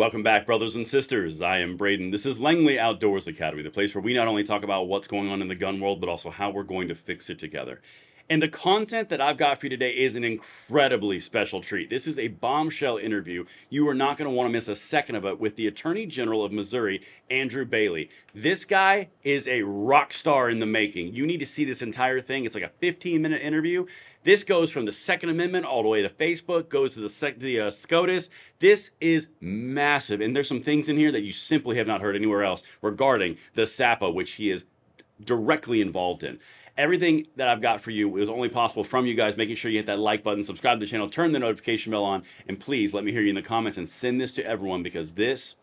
Welcome back, brothers and sisters. I am Braden. This is Langley Outdoors Academy, the place where we not only talk about what's going on in the gun world, but also how we're going to fix it together. And the content that I've got for you today is an incredibly special treat. This is a bombshell interview. You are not going to want to miss a second of it with the Attorney General of Missouri, Andrew Bailey. This guy is a rock star in the making. You need to see this entire thing. It's like a 15 minute interview. This goes from the Second Amendment all the way to Facebook, goes to the, the uh, SCOTUS. This is massive. And there's some things in here that you simply have not heard anywhere else regarding the SAPA, which he is directly involved in. Everything that I've got for you is only possible from you guys making sure you hit that like button, subscribe to the channel, turn the notification bell on, and please let me hear you in the comments and send this to everyone because this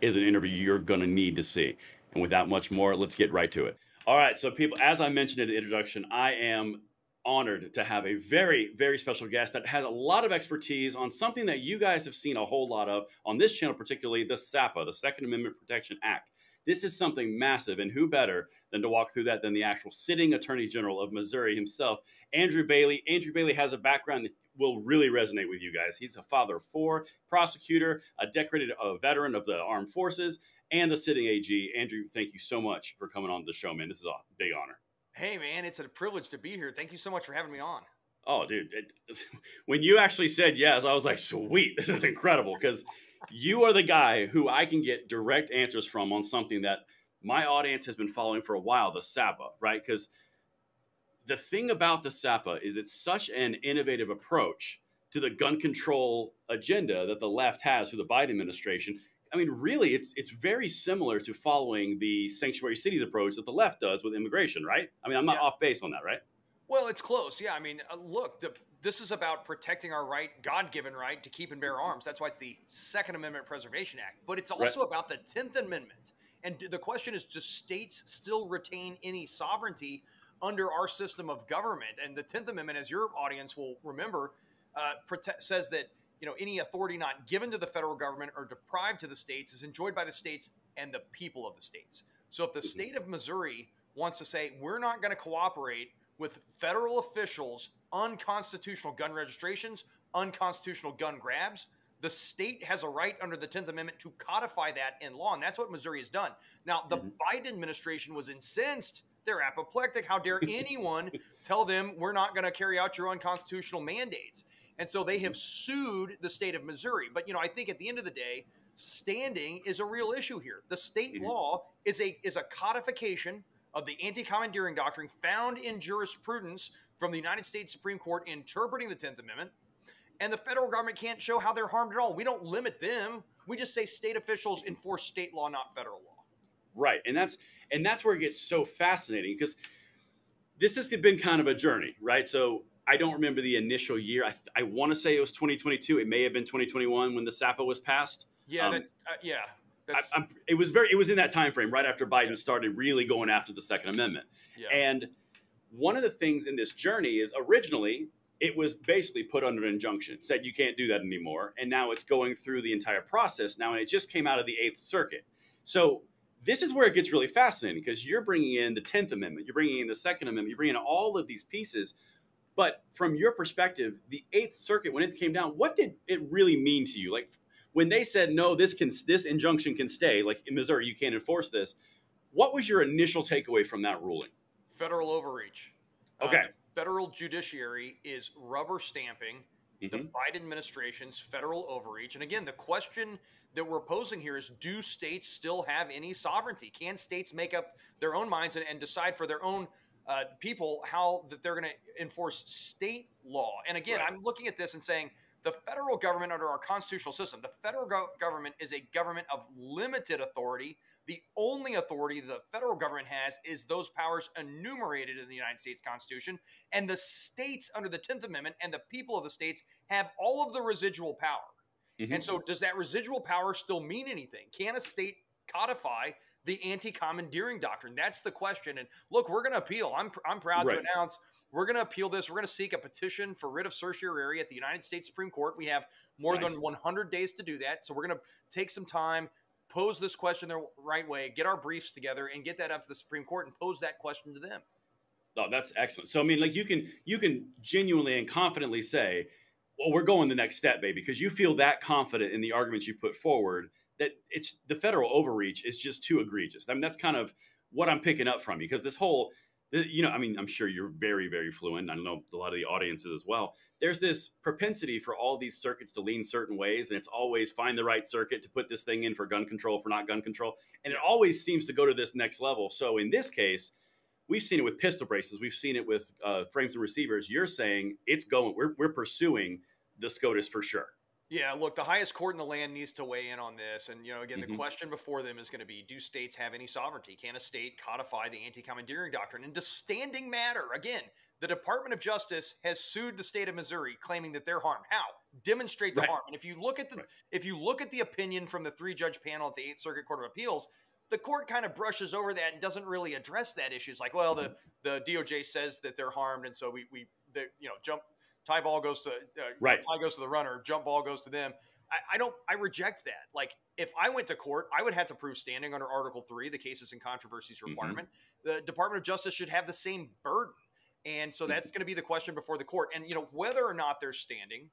is an interview you're going to need to see. And without much more, let's get right to it. All right, so people, as I mentioned in the introduction, I am honored to have a very, very special guest that has a lot of expertise on something that you guys have seen a whole lot of on this channel, particularly the SAPA, the Second Amendment Protection Act. This is something massive, and who better than to walk through that than the actual sitting Attorney General of Missouri himself, Andrew Bailey. Andrew Bailey has a background that will really resonate with you guys. He's a father of four, prosecutor, a decorated uh, veteran of the armed forces, and the sitting AG. Andrew, thank you so much for coming on the show, man. This is a big honor. Hey, man, it's a privilege to be here. Thank you so much for having me on. Oh, dude. It, when you actually said yes, I was like, sweet, this is incredible because you are the guy who I can get direct answers from on something that my audience has been following for a while the SAPA, right? Because the thing about the SAPA is it's such an innovative approach to the gun control agenda that the left has through the Biden administration. I mean, really, it's it's very similar to following the sanctuary cities approach that the left does with immigration, right? I mean, I'm not yeah. off base on that, right? Well, it's close. Yeah, I mean, uh, look, the, this is about protecting our right, God-given right, to keep and bear arms. That's why it's the Second Amendment Preservation Act. But it's also right. about the Tenth Amendment. And the question is, do states still retain any sovereignty under our system of government? And the Tenth Amendment, as your audience will remember, uh, says that you know any authority not given to the federal government or deprived to the states is enjoyed by the states and the people of the states. So if the mm-hmm. state of Missouri wants to say we're not going to cooperate with federal officials unconstitutional gun registrations, unconstitutional gun grabs. The state has a right under the 10th Amendment to codify that in law, and that's what Missouri has done. Now, the mm-hmm. Biden administration was incensed. They're apoplectic. How dare anyone tell them we're not going to carry out your unconstitutional mandates? And so they have sued the state of Missouri. But, you know, I think at the end of the day, standing is a real issue here. The state mm-hmm. law is a is a codification of the anti-commandeering doctrine found in jurisprudence from the United States Supreme Court interpreting the 10th Amendment. And the federal government can't show how they're harmed at all. We don't limit them. We just say state officials enforce state law, not federal law. Right. And that's and that's where it gets so fascinating because this has been kind of a journey, right? So I don't remember the initial year. I, I want to say it was 2022. It may have been 2021 when the SAPA was passed. Yeah, um, that's uh, yeah. I, it was very. It was in that time frame, right after Biden started really going after the Second Amendment. Yeah. And one of the things in this journey is originally it was basically put under an injunction, said you can't do that anymore, and now it's going through the entire process now, and it just came out of the Eighth Circuit. So this is where it gets really fascinating because you're bringing in the Tenth Amendment, you're bringing in the Second Amendment, you're bringing in all of these pieces. But from your perspective, the Eighth Circuit, when it came down, what did it really mean to you? Like when they said no, this can this injunction can stay. Like in Missouri, you can't enforce this. What was your initial takeaway from that ruling? Federal overreach. Uh, okay. Uh, federal judiciary is rubber stamping mm-hmm. the Biden administration's federal overreach. And again, the question that we're posing here is do states still have any sovereignty? Can states make up their own minds and, and decide for their own uh, people how that they're going to enforce state law? And again, right. I'm looking at this and saying the federal government under our constitutional system, the federal go- government is a government of limited authority. The only authority the federal government has is those powers enumerated in the United States Constitution. And the states under the 10th Amendment and the people of the states have all of the residual power. Mm-hmm. And so, does that residual power still mean anything? Can a state codify the anti commandeering doctrine? That's the question. And look, we're going to appeal. I'm, I'm proud right. to announce we're going to appeal this. We're going to seek a petition for writ of certiorari at the United States Supreme Court. We have more nice. than 100 days to do that. So we're going to take some time, pose this question the right way, get our briefs together, and get that up to the Supreme Court and pose that question to them. Oh, that's excellent. So I mean, like you can you can genuinely and confidently say well, we're going the next step, baby, because you feel that confident in the arguments you put forward that it's the federal overreach is just too egregious. I mean, that's kind of what I'm picking up from you because this whole, you know, I mean, I'm sure you're very, very fluent. I know a lot of the audiences as well. There's this propensity for all these circuits to lean certain ways, and it's always find the right circuit to put this thing in for gun control, for not gun control. And it always seems to go to this next level. So in this case, we've seen it with pistol braces, we've seen it with uh, frames and receivers. You're saying it's going, we're, we're pursuing the SCOTUS for sure. Yeah, look, the highest court in the land needs to weigh in on this. And, you know, again, mm-hmm. the question before them is going to be do states have any sovereignty? Can a state codify the anti commandeering doctrine into standing matter? Again, the Department of Justice has sued the state of Missouri claiming that they're harmed. How? Demonstrate the right. harm. And if you look at the right. if you look at the opinion from the three judge panel at the Eighth Circuit Court of Appeals, the court kind of brushes over that and doesn't really address that issue. It's like, well, the the DOJ says that they're harmed, and so we we the, you know jump tie ball goes to uh, right. tie goes to the runner, jump ball goes to them. I, I, don't. I reject that. Like, if I went to court, I would have to prove standing under Article Three, the cases and controversies mm-hmm. requirement. Mm-hmm. The Department of Justice should have the same burden, and so mm-hmm. that's going to be the question before the court. And you know whether or not they're standing,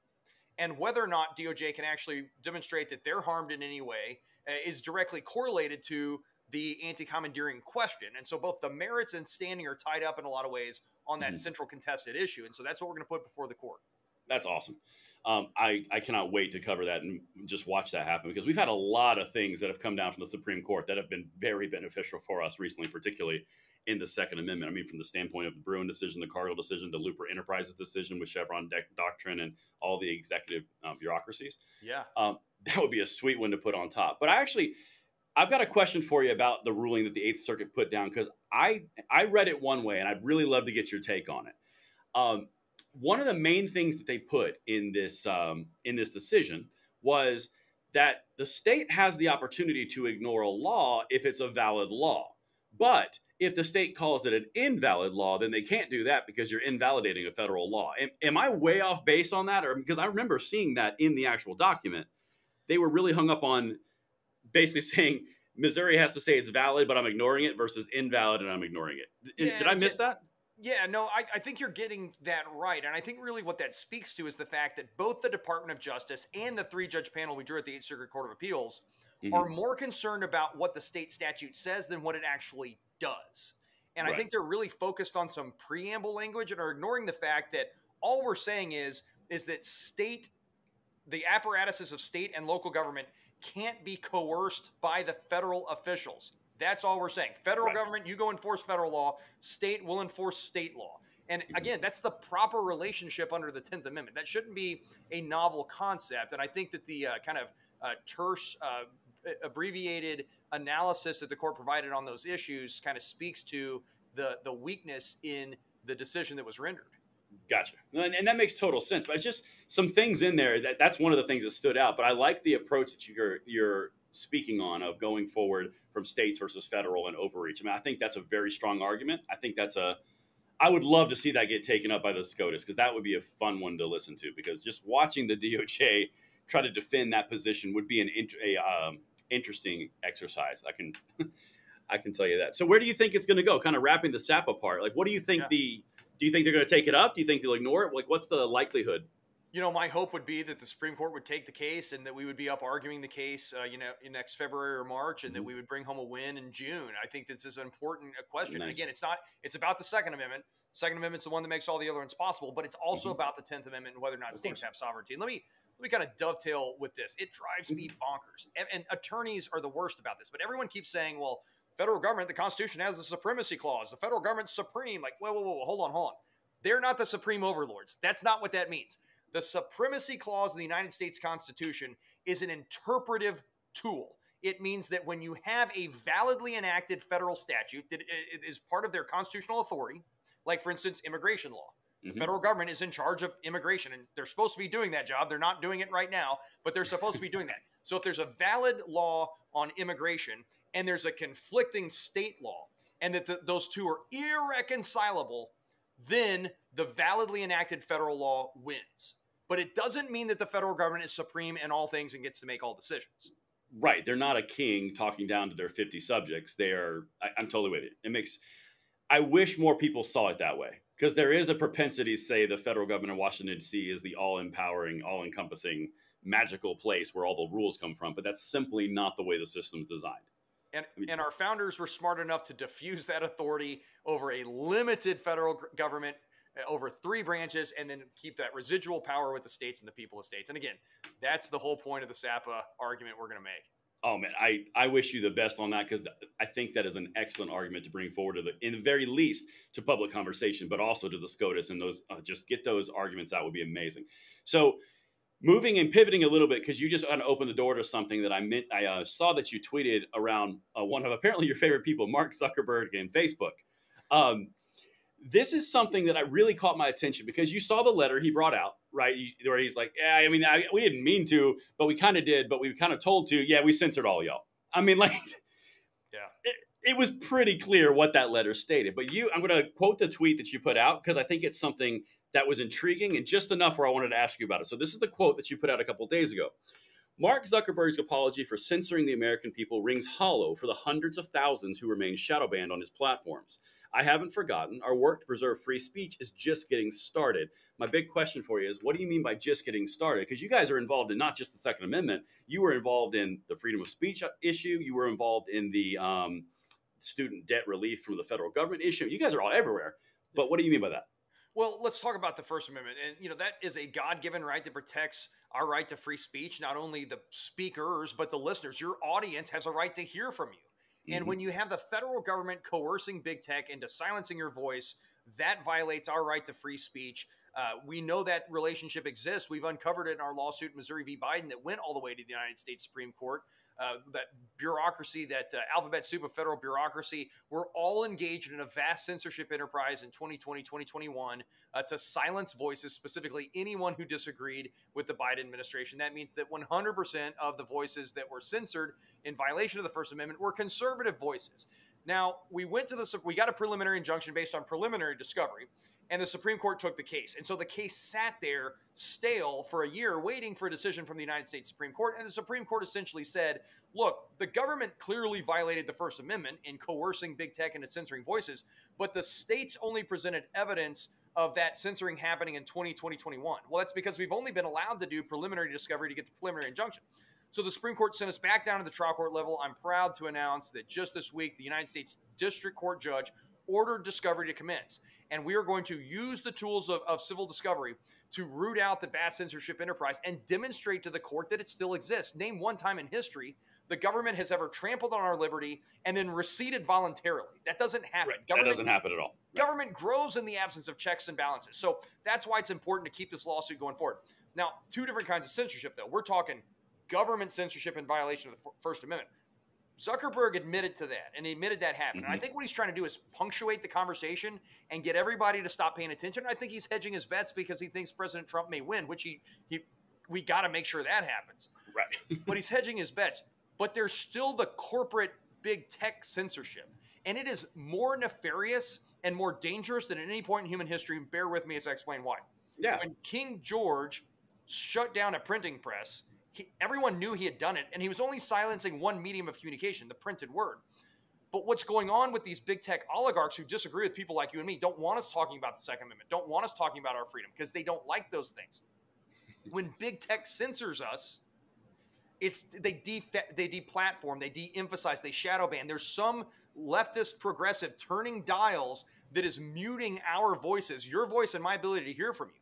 and whether or not DOJ can actually demonstrate that they're harmed in any way uh, is directly correlated to the anti-commandeering question. And so both the merits and standing are tied up in a lot of ways on that mm-hmm. central contested issue. And so that's what we're going to put before the court. That's awesome. Um, I, I cannot wait to cover that and just watch that happen because we've had a lot of things that have come down from the Supreme Court that have been very beneficial for us recently, particularly in the Second Amendment. I mean, from the standpoint of the Bruen decision, the Cargill decision, the Loper Enterprises decision with Chevron de- doctrine, and all the executive uh, bureaucracies. Yeah, um, that would be a sweet one to put on top. But I actually, I've got a question for you about the ruling that the Eighth Circuit put down because I I read it one way, and I'd really love to get your take on it. Um, one of the main things that they put in this um, in this decision was that the state has the opportunity to ignore a law if it's a valid law, but if the state calls it an invalid law, then they can't do that because you're invalidating a federal law. Am, am I way off base on that, or because I remember seeing that in the actual document, they were really hung up on basically saying Missouri has to say it's valid, but I'm ignoring it versus invalid and I'm ignoring it. Yeah, Did I miss yeah, that? Yeah, no, I, I, think you're getting that right. And I think really what that speaks to is the fact that both the Department of Justice and the three judge panel we drew at the Eighth Circuit Court of Appeals mm-hmm. are more concerned about what the state statute says than what it actually does. And right. I think they're really focused on some preamble language and are ignoring the fact that all we're saying is is that state the apparatuses of state and local government can't be coerced by the federal officials. That's all we're saying. Federal right. government, you go enforce federal law, state will enforce state law. And again, that's the proper relationship under the 10th Amendment. That shouldn't be a novel concept. And I think that the uh, kind of uh, terse, uh, abbreviated analysis that the court provided on those issues kind of speaks to the, the weakness in the decision that was rendered. Gotcha. And, and, that makes total sense. But it's just some things in there that that's one of the things that stood out. But I like the approach that you're you're speaking on of going forward from states versus federal and overreach. I mean, I think that's a very strong argument. I think that's a I would love to see that get taken up by the SCOTUS because that would be a fun one to listen to. Because just watching the DOJ try to defend that position would be an a, um, interesting exercise. I can I can tell you that. So where do you think it's going to go? Kind of wrapping the SAPA part. Like, what do you think yeah. the do you think they're going to take it up? Do you think they'll ignore it? Like, what's the likelihood? You know, my hope would be that the Supreme Court would take the case and that we would be up arguing the case, uh, you know, in next February or March, and mm-hmm. that we would bring home a win in June. I think this is an important uh, question. Nice. And again, it's not. It's about the Second Amendment. Second Amendment's the one that makes all the other ones possible, but it's also mm-hmm. about the Tenth Amendment and whether or not of states course. have sovereignty. And let me let me kind of dovetail with this. It drives me mm-hmm. bonkers, and, and attorneys are the worst about this. But everyone keeps saying, "Well, federal government, the Constitution has the supremacy clause. The federal government's supreme." Like, whoa, whoa, whoa, hold on, hold on they're not the supreme overlords. That's not what that means. The supremacy clause in the United States Constitution is an interpretive tool. It means that when you have a validly enacted federal statute that is part of their constitutional authority, like for instance, immigration law, the mm-hmm. federal government is in charge of immigration and they're supposed to be doing that job. They're not doing it right now, but they're supposed to be doing that. So if there's a valid law on immigration and there's a conflicting state law and that the, those two are irreconcilable, then the validly enacted federal law wins. But it doesn't mean that the federal government is supreme in all things and gets to make all decisions. Right. They're not a king talking down to their 50 subjects. They are, I, am totally with you. It makes, I wish more people saw it that way. because there is a propensity to say the federal government of Washington D.C. is the all-empowering, all-encompassing, magical place where all the rules come from, but that's simply not the way the system is designed. And, and our founders were smart enough to diffuse that authority over a limited federal government uh, over three branches and then keep that residual power with the states and the people of states. And again, that's the whole point of the SAPA argument we're going to make. Oh man, I, I wish you the best on that because I think that is an excellent argument to bring forward to the, in the very least to public conversation, but also to the SCOTUS and those uh, just get those arguments out would be amazing. So moving and pivoting a little bit because you just kind of opened the door to something that I meant. I uh, saw that you tweeted around uh, one of apparently your favorite people, Mark Zuckerberg, and Facebook. Um, this is something that I really caught my attention because you saw the letter he brought out, right? Where he's like, "Yeah, I mean, I, we didn't mean to, but we kind of did, but we kind of told to. Yeah, we censored all y'all." I mean, like, yeah, it, it was pretty clear what that letter stated. But you, I'm going to quote the tweet that you put out because I think it's something that was intriguing and just enough where I wanted to ask you about it. So this is the quote that you put out a couple days ago. Mark Zuckerberg's apology for censoring the American people rings hollow for the hundreds of thousands who remain shadow banned on his platforms. I haven't forgotten. Our work to preserve free speech is just getting started. My big question for you is what do you mean by just getting started? Because you guys are involved in not just the Second Amendment, you were involved in the freedom of speech issue, you were involved in the um, student debt relief from the federal government issue. You guys are all everywhere. But what do you mean by that? Well, let's talk about the First Amendment. And, you know, that is a God given right that protects our right to free speech, not only the speakers, but the listeners. Your audience has a right to hear from you. And mm-hmm. when you have the federal government coercing big tech into silencing your voice, that violates our right to free speech. Uh, we know that relationship exists. We've uncovered it in our lawsuit, Missouri v. Biden, that went all the way to the United States Supreme Court uh, that bureaucracy, that uh, alphabet soup of federal bureaucracy, we're all engaged in a vast censorship enterprise in 2020, 2021 uh, to silence voices, specifically anyone who disagreed with the Biden administration. That means that 100% of the voices that were censored in violation of the First Amendment were conservative voices. Now, we went to the, we got a preliminary injunction based on preliminary discovery and the Supreme Court took the case. And so the case sat there stale for a year, waiting for a decision from the United States Supreme Court. And the Supreme Court essentially said, look, the government clearly violated the First Amendment in coercing big tech into censoring voices, but the states only presented evidence of that censoring happening in 2020, 2021. Well, that's because we've only been allowed to do preliminary discovery to get the preliminary injunction. So the Supreme Court sent us back down to the trial court level. I'm proud to announce that just this week, the United States District Court judge ordered discovery to commence and we are going to use the tools of, of civil discovery to root out the vast censorship enterprise and demonstrate to the court that it still exists. Name one time in history the government has ever trampled on our liberty and then receded voluntarily. That doesn't happen. Right. That doesn't happen at all. Government grows in the absence of checks and balances. So that's why it's important to keep this lawsuit going forward. Now, two different kinds of censorship, though. We're talking government censorship in violation of the First Amendment. Zuckerberg admitted to that and he admitted that happened. Mm-hmm. And I mm-hmm. think what he's trying to do is punctuate the conversation and get everybody to stop paying attention. I think he's hedging his bets because he thinks President Trump may win, which he he we got to make sure that happens. Right. but he's hedging his bets. But there's still the corporate big tech censorship. And it is more nefarious and more dangerous than at any point in human history. And bear with me as I explain why. Yeah. When King George shut down a printing press, he, everyone knew he had done it, and he was only silencing one medium of communication, the printed word. But what's going on with these big tech oligarchs who disagree with people like you and me, don't want us talking about the Second Amendment, don't want us talking about our freedom because they don't like those things. when big tech censors us, it's they de they deplatform, they de-emphasize, they shadow ban. There's some leftist progressive turning dials that is muting our voices, your voice, and my ability to hear from you.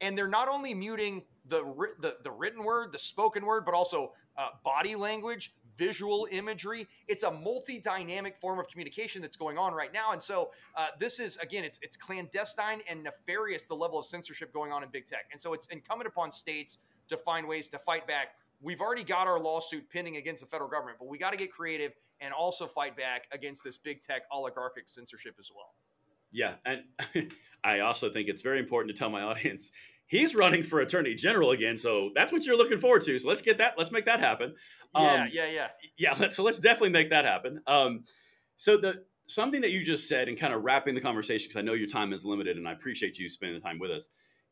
And they're not only muting the, the, the written word, the spoken word, but also uh, body language, visual imagery. It's a multi-dynamic form of communication that's going on right now. And so uh, this is again, it's it's clandestine and nefarious the level of censorship going on in big tech. And so it's incumbent upon states to find ways to fight back. We've already got our lawsuit pending against the federal government, but we got to get creative and also fight back against this big tech oligarchic censorship as well. Yeah, and I also think it's very important to tell my audience he's running for attorney general again. So that's what you're looking forward to. So let's get that. Let's make that happen. Yeah, um, yeah, yeah, yeah. Let's, so let's definitely make that happen. Um, so the something that you just said and kind of wrapping the conversation because I know your time is limited and I appreciate you spending the time with us.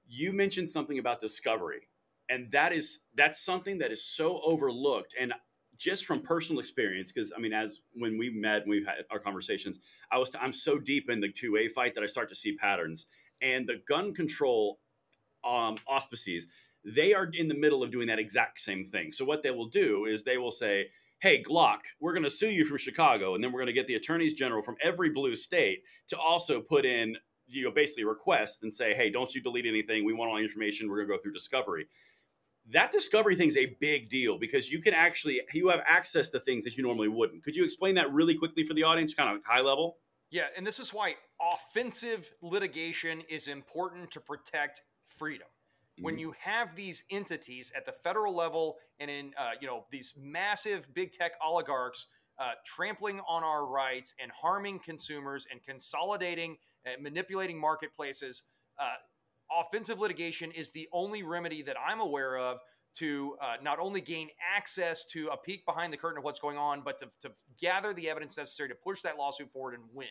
You mentioned something about discovery, and that is that's something that is so overlooked and just from personal experience, because I mean, as when we met, and we've had our conversations, I was I'm so deep in the two A fight that I start to see patterns, and the gun control um, auspices they are in the middle of doing that exact same thing. So what they will do is they will say, "Hey Glock, we're going to sue you from Chicago, and then we're going to get the attorneys general from every blue state to also put in." You know, basically request and say, "Hey, don't you delete anything? We want all the information. We're going to go through discovery." that discovery thing is a big deal because you can actually you have access to things that you normally wouldn't. Could you explain that really quickly for the audience, kind of high level? Yeah, and this is why offensive litigation is important to protect freedom. Mm-hmm. When you have these entities at the federal level and in uh, you know these massive big tech oligarchs uh, trampling on our rights and harming consumers and consolidating and manipulating marketplaces. Uh, offensive litigation is the only remedy that I'm aware of to uh, not only gain access to a peek behind the curtain of what's going on, but to, to gather the evidence necessary to push that lawsuit forward and win.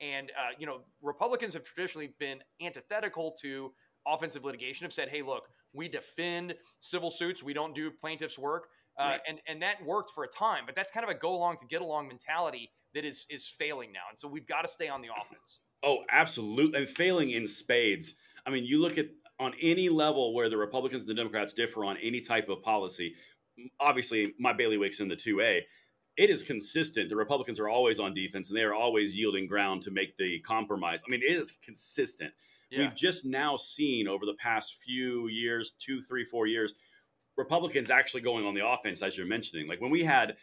And, uh, you know, Republicans have traditionally been antithetical to offensive litigation, have said, hey, look, we defend civil suits, we don't do plaintiffs' work. Uh, right. and, and that worked for a time, but that's kind of a go along to get along mentality that is, is failing now. And so we've got to stay on the offense. Oh, absolutely. And failing in spades. I mean, you look at on any level where the Republicans and the Democrats differ on any type of policy. Obviously, my bailiwick's in the 2A. It is consistent. The Republicans are always on defense and they are always yielding ground to make the compromise. I mean, it is consistent. Yeah. We've just now seen over the past few years, two, three, four years, Republicans actually going on the offense, as you're mentioning. Like when we had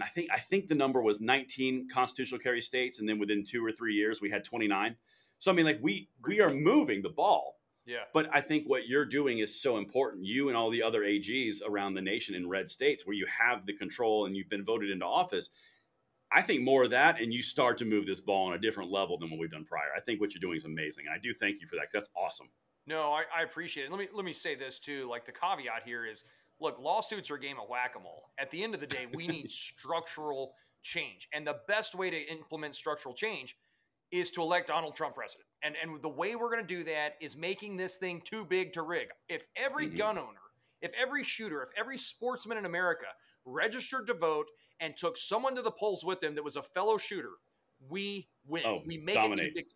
I think I think the number was 19 constitutional carry states, and then within two or three years we had 29. So I mean, like we we are moving the ball. Yeah. But I think what you're doing is so important. You and all the other AGs around the nation in red states where you have the control and you've been voted into office. I think more of that, and you start to move this ball on a different level than what we've done prior. I think what you're doing is amazing, and I do thank you for that. That's awesome. No, I, I appreciate it. Let me let me say this too. Like the caveat here is, look, lawsuits are a game of whack a mole. At the end of the day, we need structural change, and the best way to implement structural change is to elect Donald Trump president. And and the way we're going to do that is making this thing too big to rig. If every mm-hmm. gun owner, if every shooter, if every sportsman in America registered to vote and took someone to the polls with them that was a fellow shooter, we win. Oh, we make dominate. it too big,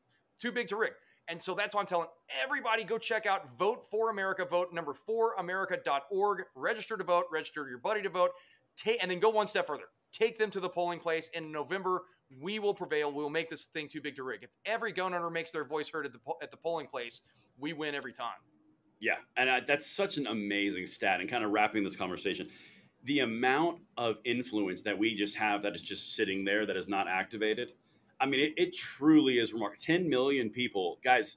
too big to rig. And so that's why I'm telling everybody go check out Vote for America, vote number 4america.org, register to vote, register your buddy to vote, take, and then go one step further take them to the polling place in November. We will prevail. We will make this thing too big to rig. If every gun owner makes their voice heard at the at the polling place, we win every time. Yeah, and uh, that's such an amazing stat. And kind of wrapping this conversation, the amount of influence that we just have that is just sitting there that is not activated. I mean, it, it truly is remarkable. Ten million people, guys.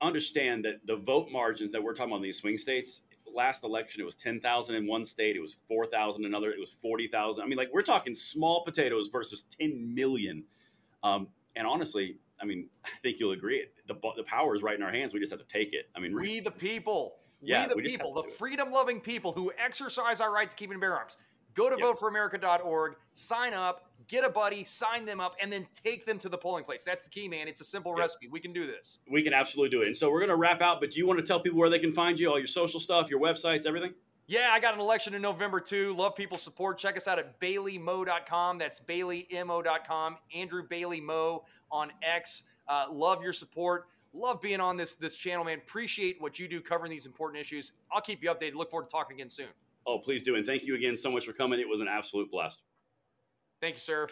Understand that the vote margins that we're talking about in these swing states last election, it was 10,000 in one state, it was 4,000 in another, it was 40,000. I mean, like, we're talking small potatoes versus 10 million. Um, and honestly, I mean, I think you'll agree. The, the power is right in our hands. We just have to take it. I mean, we the people, yeah, we the we people, the freedom loving people who exercise our right to keep and bear arms. Go to yep. voteforamerica.org, sign up, get a buddy, sign them up, and then take them to the polling place. That's the key, man. It's a simple yep. recipe. We can do this. We can absolutely do it. And so we're going to wrap out, but do you want to tell people where they can find you, all your social stuff, your websites, everything? Yeah, I got an election in November too. Love people support. Check us out at baileymo.com. That's baileymo.com. Andrew Bailey Mo on X. Uh, love your support. Love being on this this channel, man. Appreciate what you do covering these important issues. I'll keep you updated. Look forward to talking again soon. Oh, please do. And thank you again so much for coming. It was an absolute blast. Thank you, sir.